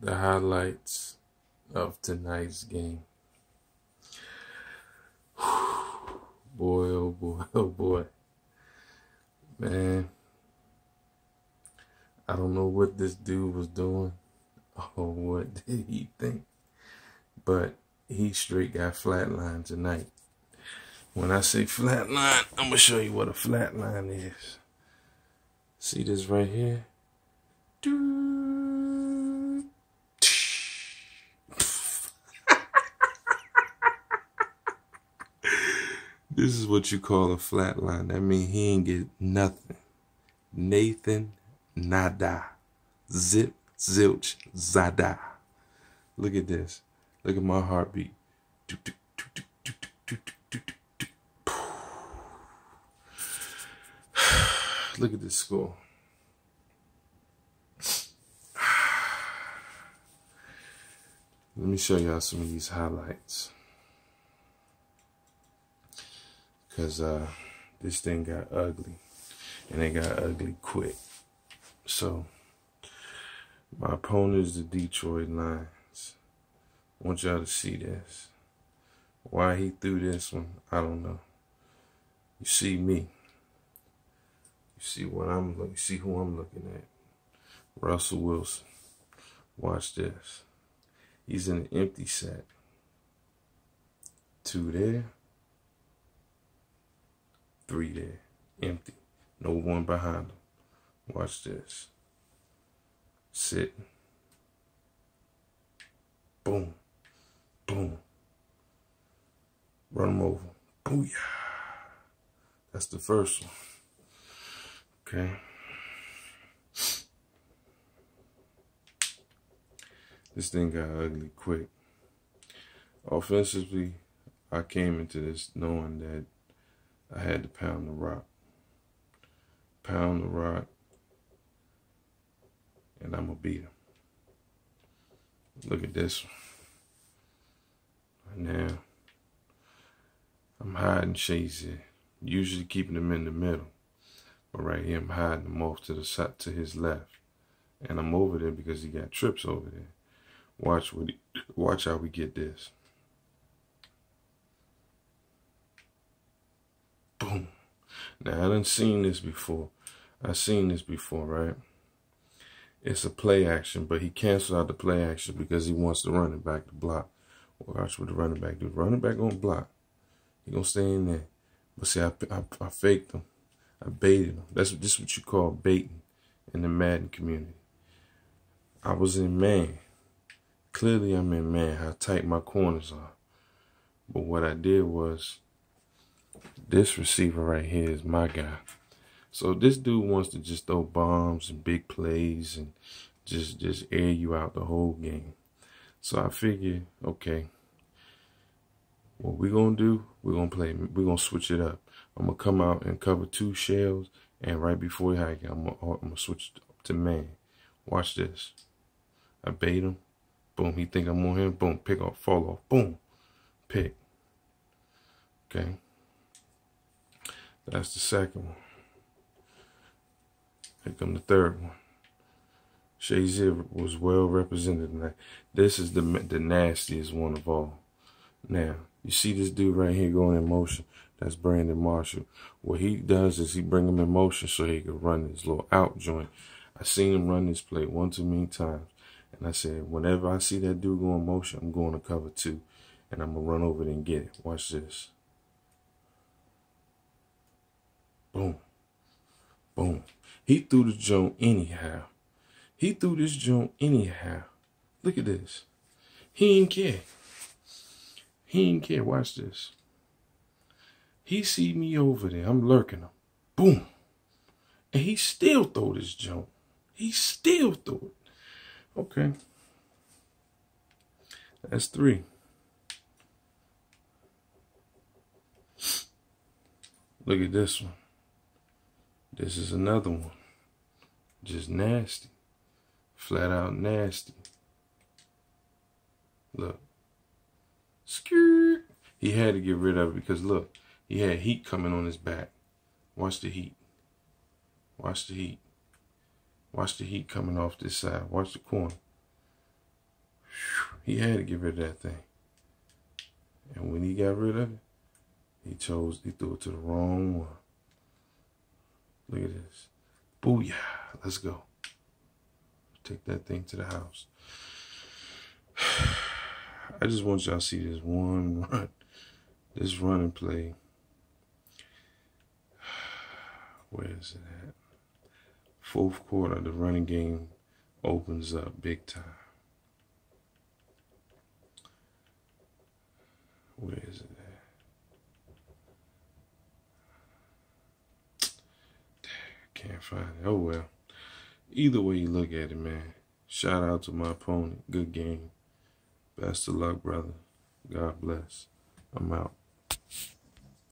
the highlights of tonight's game. boy, oh boy, oh boy. Man, I don't know what this dude was doing or what did he think, but he straight got flatline tonight. When I say flatline, I'm going to show you what a flatline is. See this right here? This is what you call a flat line. That means he ain't get nothing. Nathan Nada. Zip, zilch, zada. Look at this. Look at my heartbeat. Look at this score. Let me show y'all some of these highlights. Because uh, this thing got ugly and it got ugly quick. So my opponent is the Detroit Lions. I want y'all to see this. Why he threw this one, I don't know. You see me. You see what I'm looking. See who I'm looking at. Russell Wilson. Watch this. He's in an empty set. Two there three there, empty. No one behind them. Watch this. Sit. Boom. Boom. Run them over. Booyah. That's the first one. Okay. This thing got ugly quick. Offensively, I came into this knowing that I had to pound the rock. Pound the rock, and I'm going to beat him. Look at this one. Right now, I'm hiding Chase here. Usually keeping them in the middle. But right here, I'm hiding them off to the side, to his left. And I'm over there because he got trips over there. Watch what he, watch how we get this. Boom. Now, I done seen this before. I seen this before, right? It's a play action, but he canceled out the play action because he wants the running back to block. Watch what the running back do. Running back gonna block. He gonna stay in there. But see, I, I, I faked him. I baited him. That's this is what you call baiting in the Madden community. I was in man. Clearly, I'm in man. How tight my corners are. But what I did was this receiver right here is my guy. So this dude wants to just throw bombs and big plays and just just air you out the whole game. So I figure, okay, what we're gonna do, we're gonna play, we're gonna switch it up. I'm gonna come out and cover two shells, and right before he hike, I'm gonna, I'm gonna switch to man. Watch this. I bait him. Boom, he think I'm on him. Boom, pick off, fall off. Boom, pick. Okay. That's the second one. Here come the third one. Shazier was well represented tonight. This is the the nastiest one of all. Now, you see this dude right here going in motion. That's Brandon Marshall. What he does is he bring him in motion so he can run his little out joint. I seen him run this play one too many times. And I said, whenever I see that dude go in motion, I'm going to cover two. And I'm going to run over there and get it. Watch this. Boom. Boom. He threw the joint anyhow. He threw this joint anyhow. Look at this. He ain't care. He ain't care. Watch this. He see me over there. I'm lurking him. Boom. And he still throw this joint. He still threw it. Okay. That's three. Look at this one. This is another one. Just nasty. Flat out nasty. Look. Skirt. He had to get rid of it because look, he had heat coming on his back. Watch the heat. Watch the heat. Watch the heat coming off this side. Watch the corner. he had to get rid of that thing. And when he got rid of it, he chose, he threw it to the wrong one. Look at this. Booyah. Let's go. Take that thing to the house. I just want y'all to see this one run. This run and play. Where is it at? Fourth quarter, the running game opens up big time. Where is it at? Can't find it. Oh well. Either way you look at it, man. Shout out to my opponent. Good game. Best of luck, brother. God bless. I'm out.